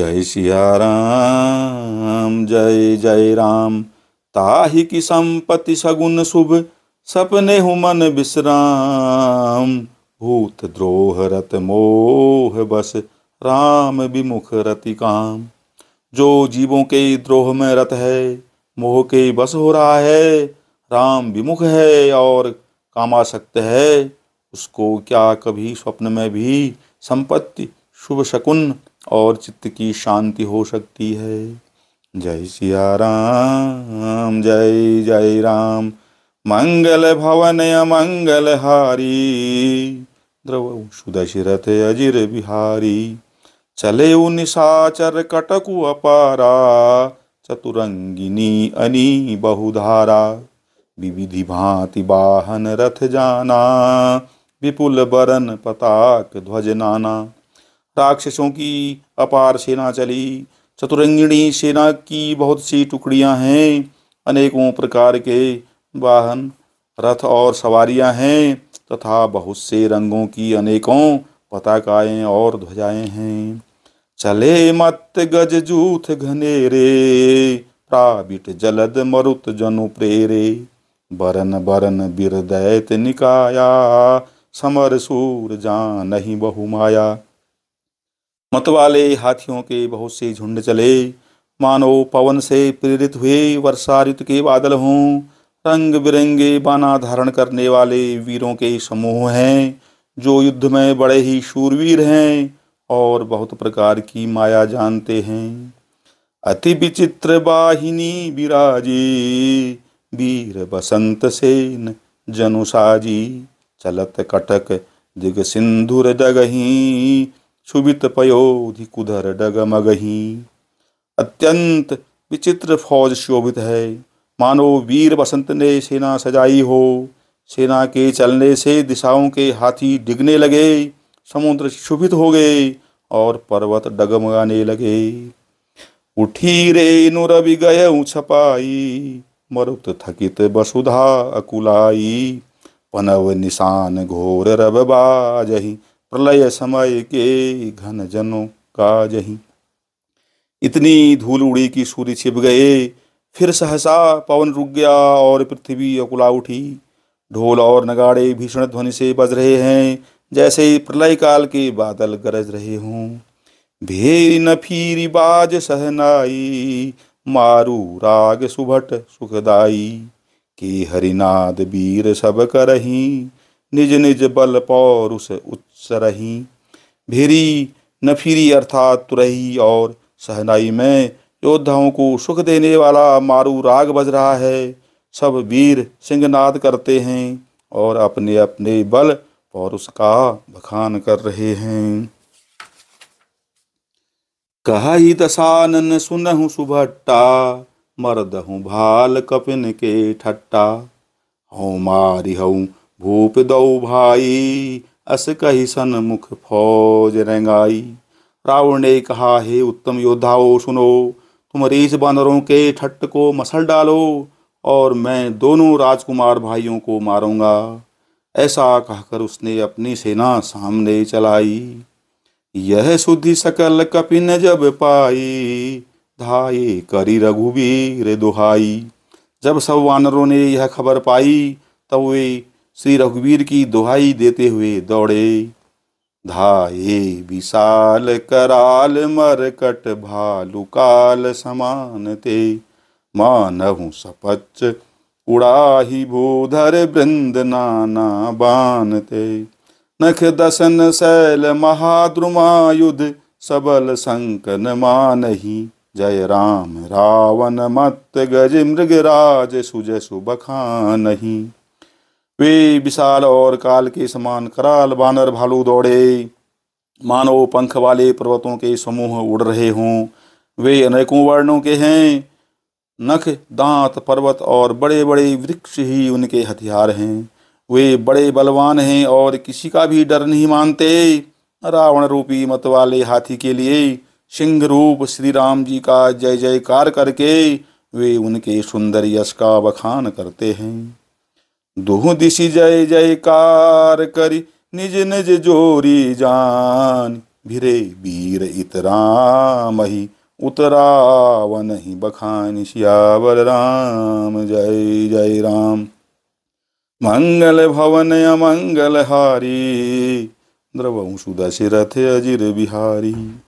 जय सिया राम जय जय राम। ताहि की संपत्ति सगुन शुभ, सपने हु मन विश्राम। भूत द्रोह रत मोह बस, राम विमुख रति काम। जो जीवों के द्रोह में रत है, मोह के बस हो रहा है। राम विमुख है और कामासक्त है। उसको क्या कभी स्वप्न में भी संपत्ति, शुभ शकुन और चित्त की शांति हो सकती है। जय सिया राम, जय जय राम। मंगल भवन अमंगल हारी। द्रव सुदशरथ अजिर बिहारी। चले निशाचर कटकु अपारा। चतुरंगिनी अनी बहुधारा। विविधि भांति वाहन रथ जाना। विपुल बरन पताक ध्वज नाना। राक्षसों की अपार सेना चली। चतुरंगिणी सेना की बहुत सी टुकड़ियाँ हैं, अनेकों प्रकार के वाहन, रथ और सवारियाँ हैं, तथा बहुत से रंगों की अनेकों पताकाएँ और ध्वजाएँ हैं। चले मत गज जूथ घनेरे प्राबिट जलद मरुत जनु प्रेरे। बरन बरन बिरदैत निकाया, समर सूर जान नहीं बहुमाया मत वाले हाथियों के बहुत से झुंड चले। मानो पवन से प्रेरित हुए वर्षा ऋतु के बादल हों। रंग बिरंगे बाना धारण करने वाले वीरों के समूह हैं, जो युद्ध में बड़े ही शूरवीर हैं और बहुत प्रकार की माया जानते हैं। अति विचित्र बाहिनी विराजी, वीर बसंत सेन, जनुषाजी, चलत कटक दिग सिंधुर डगही क्षुभित पयोधि कुधर डगमगही। अत्यंत विचित्र फौज शोभित है। मानो वीर बसंत ने सेना सजाई हो। सेना के चलने से दिशाओं के हाथी डिगने लगे। समुद्र क्षुभित हो गए और पर्वत डगमगाने लगे। उठी रे नुरवि गय छपाई। मरुत थकित वसुधा अकुलाई। पनव निशान घोर रब बाजही। प्रलय समय के घन जनों का जही इतनी धूल उड़ी की सूर्य छिप गए, फिर सहसा पवन रुक गया और पृथ्वी अकुला उठी। ढोल और नगाड़े भीषण ध्वनि से बज रहे हैं, जैसे प्रलय काल के बादल गरज रहे हों। भेरी न फीरी बाज सहनाई, मारू राग सुभट सुखदाई। के हरिनाद वीर सब करही, निज निज बल पौरुष उच्च रही भेरी नफीरी अर्थात तुरही और सहनाई में योद्धाओं को सुख देने वाला मारू राग बज रहा है। सब वीर सिंहनाद करते हैं और अपने अपने बल और उसका बखान कर रहे हैं। कहा ही दसानन सुनहु सुभट्टा, मर्दहु भाल कपिन के ठट्टा। हूँ मारी हूँ भूप दौ भाई अस कही सन मुख फौज रंगाई। रावण ने कहा, हे उत्तम योद्धाओ, सुनो। तुम रेस बानरों के ठट्ट को मसल डालो और मैं दोनों राजकुमार भाइयों को मारूँगा। ऐसा कहकर उसने अपनी सेना सामने चलाई। यह शुद्धि सकल कपिन जब पाई, धाये करी रघुवीर दुहाई। जब सब वानरों ने यह खबर पाई, तब वे श्री रघुवीर की दुहाई देते हुए दौड़े। धाये विशाल कराल, मरकट भालु काल समान ते। मानहु सपच उड़ाही भूधर बृंद नाना बानते नख दसन शैल महाद्रुमायुध, सबल संकन मानही। जय राम रावण मत गज मृगराज सुज सुबखानही वे विशाल और काल के समान कराल बानर भालू दौड़े। मानो पंख वाले पर्वतों के समूह उड़ रहे हों। वे अनेकों वर्णों के हैं। नख, दांत, पर्वत और बड़े बड़े वृक्ष ही उनके हथियार हैं। वे बड़े बलवान हैं और किसी का भी डर नहीं मानते। रावण रूपी मत वाले हाथी के लिए सिंह रूप श्री राम जी का जय जयकार करके वे उनके सुंदर यश का बखान करते हैं। दोह दिशि जय जयकार करी निज निज जोरी जान। भिरे वीर इतरामही उतरावन ही बखान सियावर राम। जय जय राम। मंगल भवन अमंगल हारी, द्रवंशु दशरथ अजिर बिहारी।